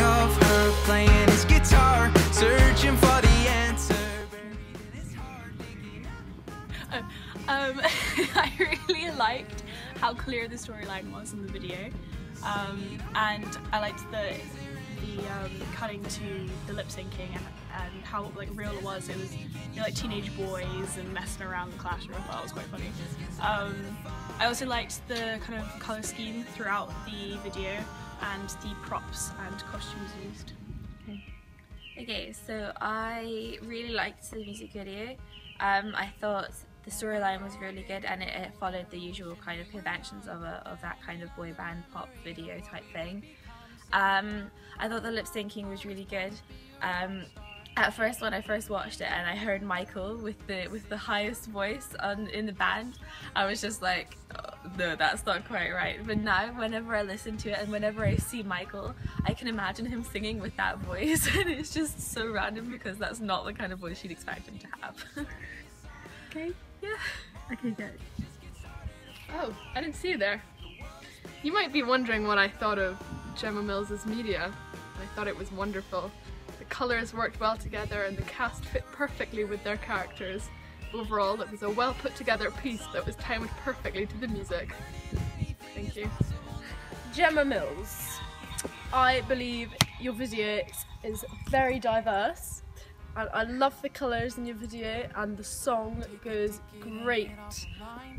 of her playing his guitar, searching for the answer. um, I really liked how clear the storyline was in the video, um, and I liked the the um, cutting to the lip syncing and, and how like real it was. It was you know, like teenage boys and messing around the classroom. I thought it was quite funny. Um, I also liked the kind of color scheme throughout the video and the props and costumes used. Okay, so I really liked the music video. Um, I thought the storyline was really good and it, it, followed the usual kind of conventions of, a, of that kind of boy band pop video type thing. Um, I thought the lip syncing was really good. Um, at first, when I first watched it and I heard Michael with the with the highest voice on in the band, I was just like, no, that's not quite right. But now, whenever I listen to it and whenever I see Michael, I can imagine him singing with that voice, and it's just so random because that's not the kind of voice you'd expect him to have. okay. Yeah. Okay, good. Oh, I didn't see you there. You might be wondering what I thought of Jemma Mills' media. I thought it was wonderful. The colours worked well together and the cast fit perfectly with their characters. Overall, it was a well put together piece that was timed perfectly to the music. Thank you. Jemma Mills, I believe your video is very diverse. I, I love the colours in your video and the song goes great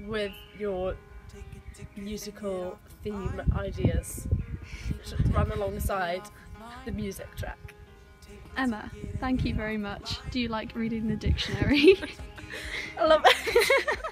with your musical theme ideas run alongside the music track. Emma, thank you very much. Do you like reading the dictionary? I love.